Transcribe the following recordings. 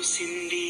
చూసింది.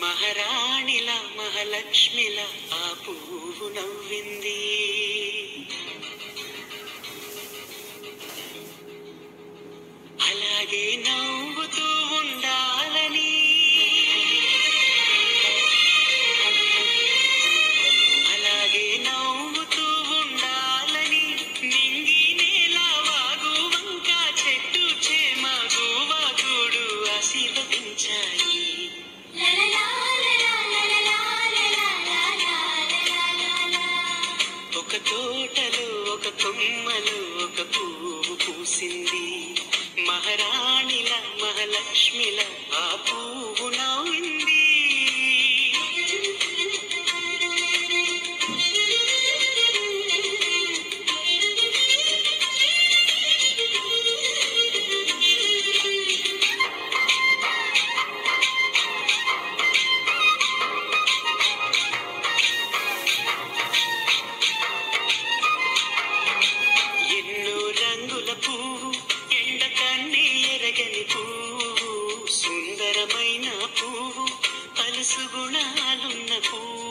మహారాణిల మహాలక్ష్మిల ఆ పువ్వు నవ్వింది. అలాగే నా లక్ష్మిల ఆపు രസഗുണാലൊന്ന പൂ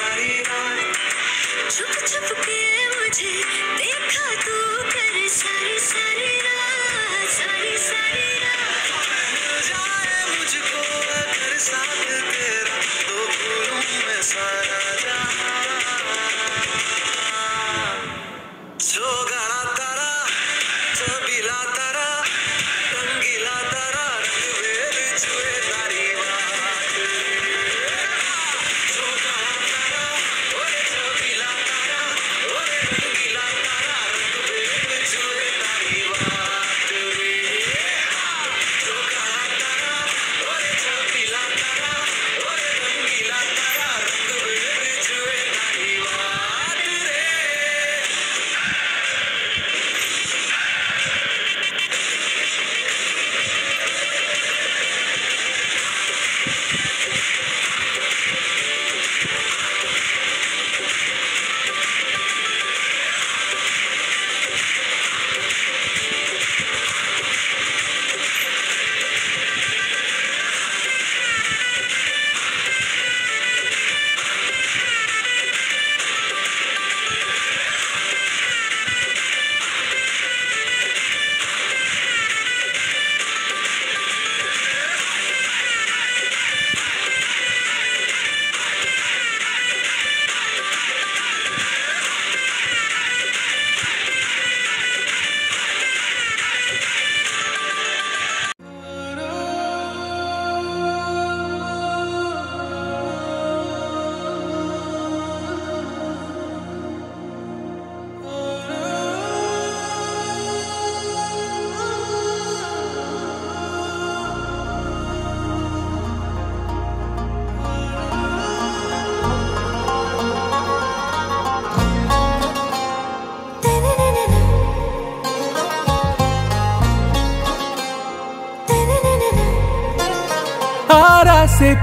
salir.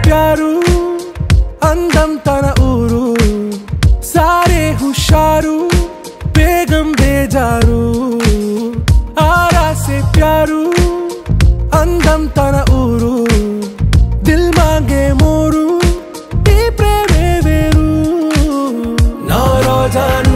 प्यारू, अंदम तन ऊरू, सारे हुशारू, बेगम बेजारू, आरा से प्यारू, अंदम तन ऊरू, दिल मांगे मोरू प्रेम बेरू नौ रोज़ाना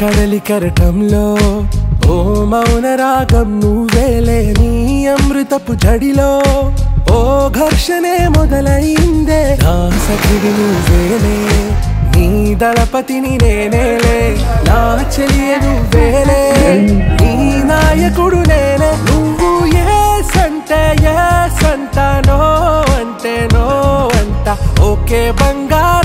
కడలి కరటంలో ఓ మౌన రాగం నువ్వేలే నీ అమృతపు జడిలో. ఓ ఘర్షణే మొదలైందే నా సఖిడి నువ్వేలే నీ దళపతిని నేనేలే నా చెలియ నువ్వేలే నీ నాయకుడు నేనే నువ్వు ఎస్ అంటే ఎస్ అంటానో అంటే నో అంట ఓకే బంగారు